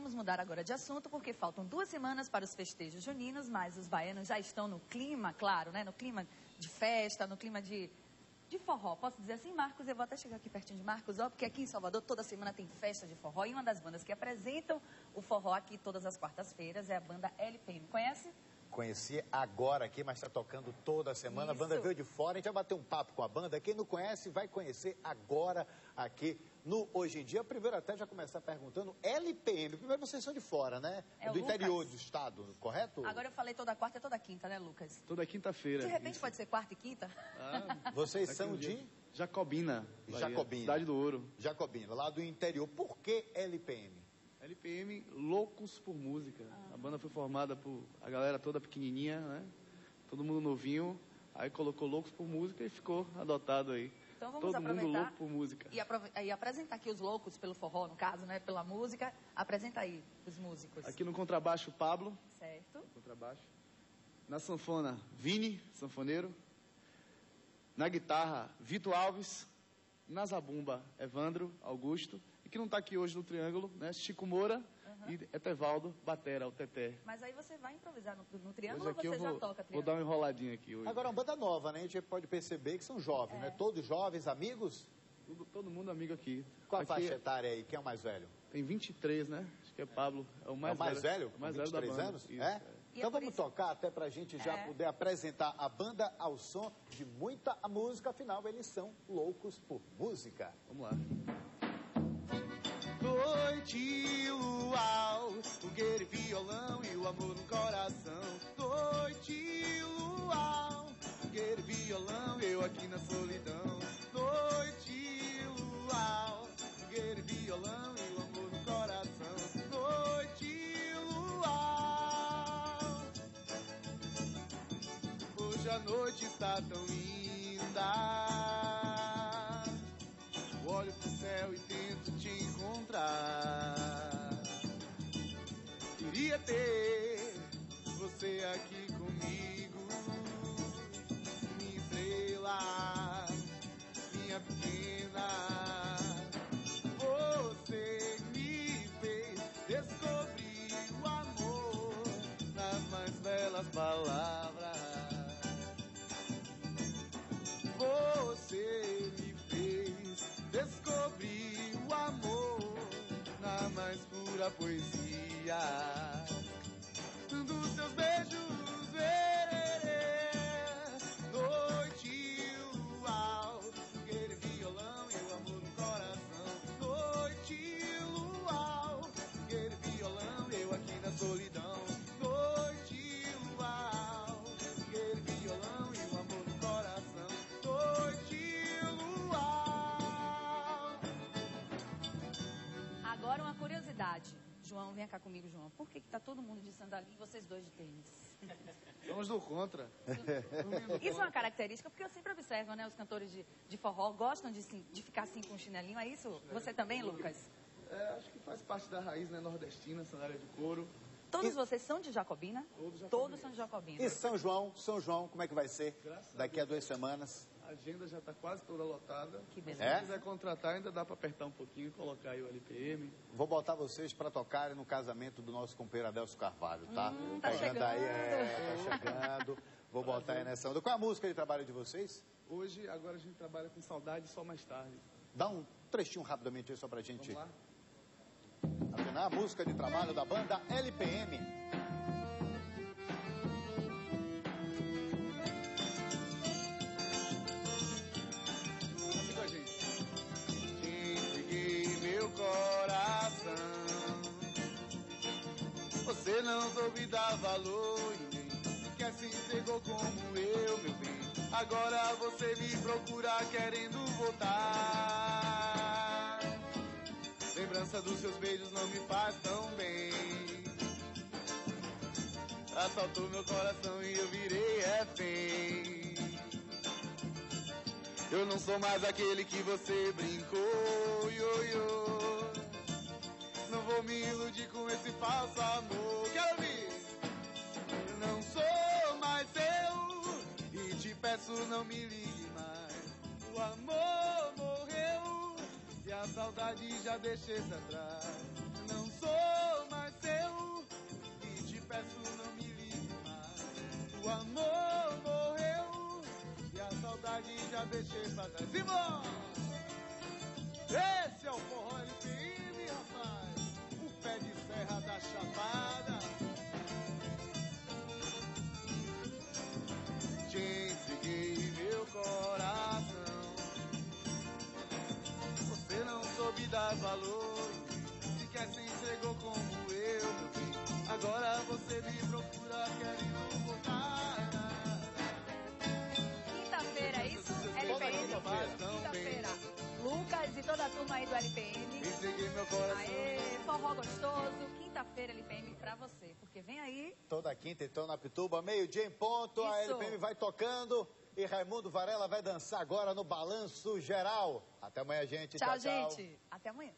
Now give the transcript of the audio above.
vamos mudar agora de assunto, porque faltam duas semanas para os festejos juninos, mas os baianos já estão no clima, claro, né? No clima de festa, no clima de, de forró. Posso dizer assim, Marcos? Eu vou até chegar aqui pertinho de Marcos, ó, porque aqui em Salvador toda semana tem festa de forró. E uma das bandas que apresentam o forró aqui todas as quartas-feiras é a banda LPM. Conhece? Conheci agora aqui, mas está tocando toda semana. Isso. A banda veio de fora, a gente vai bater um papo com a banda. Quem não conhece vai conhecer agora aqui no Hoje em Dia. Primeiro até já começar perguntando, LPM, primeiro vocês são de fora, né? É do Lucas. interior do estado, correto? Agora eu falei toda quarta e toda quinta, né, Lucas? Toda quinta-feira. De repente Isso. pode ser quarta e quinta? Ah, Vocês são um dia. de Jacobina. Bahia, Jacobina. Cidade do Ouro. Jacobina, lá do interior. Por que LPM? LPM Loucos por Música. A banda foi formada por a galera toda pequenininha, né? Todo mundo novinho. Aí colocou Loucos por Música e ficou adotado aí. Então vamos Todo mundo aproveitar louco por música. E, aprove- e apresentar aqui os loucos pelo forró, no caso, né? Pela música. Apresenta aí os músicos. Aqui no contrabaixo, Pablo. Certo. Contrabaixo. Na sanfona, Vini, sanfoneiro. Na guitarra, Vitor Alves. Na zabumba, Evandro Augusto. Que não está aqui hoje no Triângulo, né? Chico Moura e Etevaldo Batera, o Teté. Mas aí você vai improvisar no, no triângulo Hoje ou você eu já vou, toca vou triângulo? dar uma enroladinha aqui hoje. Agora é uma banda nova, né? A gente pode perceber que são jovens, É. né? Todos jovens, amigos. Tudo- todo mundo amigo aqui. Qual a aqui faixa etária aí? Quem é o mais velho? Tem 23, né? Acho que é Pablo. É o mais, é o mais velho? é o mais com velho da 23 banda. anos? Isso, é? Então é por vamos isso- tocar até pra gente já É. poder apresentar a banda ao som de muita música, afinal eles são loucos por música. Vamos lá. Noite, luau, fogueira e violão e o amor no coração. Noite, luau, fogueira e violão, eu aqui na solidão. Noite, luau, fogueira e violão e o amor no coração. Noite, luau, hoje a noite está tão linda. Olho pro céu e tento te encontrar. Queria ter você aqui comigo, minha estrela, minha pequena. Poesia Agora uma curiosidade. João, vem cá comigo, João. Por que, que tá todo mundo de sandalinha e vocês dois de tênis? Vamos do contra. Isso é uma característica, porque eu sempre observo, né? Os cantores de, de forró gostam de, de ficar assim com o chinelinho. É isso? Você também, Lucas? É, acho que faz parte da raiz né, nordestina, sandália de couro. Todos vocês são de Jacobina? Todos são de Jacobina. E São João, São João, como é que vai ser? Graças a Daqui a duas semanas. A agenda já está quase toda lotada. Que beleza. Se quiser contratar, ainda dá para apertar um pouquinho e colocar aí o LPM. Vou botar vocês para tocarem no casamento do nosso companheiro Adelso Carvalho, tá? Hum, tá aí, chegando. é, tá chegando. Vou botar aí nessa onda. Qual é a música de trabalho de vocês? Hoje, agora a gente trabalha com saudade só mais tarde. Dá um trechinho rapidamente aí só pra gente Vamos lá? Afinar a música de trabalho da banda LPM. Coração. Você não soube dar valor em mim. Quer se entregou como eu, meu bem. Agora você me procura querendo voltar. Lembrança dos seus beijos não me faz tão bem. Assaltou meu coração e eu virei refém. Eu não sou mais aquele que você brincou, ioiô. Não vou me iludir com esse falso amor. Quero. Eu não sou mais seu e te peço não me ligue mais. O amor saudade já deixei pra trás. Não sou mais seu e te peço não me ligue mais. O amor morreu e a saudade já deixei pra trás. Simão! Esse é o ponto. Dar valor. Sequer se entregou como eu, meu bem. Agora você me procura querendo voltar. Toda a turma aí do LPM. Entreguei meu coração. Aê, forró gostoso. Quinta-feira, LPM pra você. Porque vem aí. Toda quinta, então, na Pituba, meio-dia em ponto, a Isso. LPM vai tocando e Raimundo Varela vai dançar agora no Balanço Geral. Até amanhã, gente. tchau. gente. Até amanhã.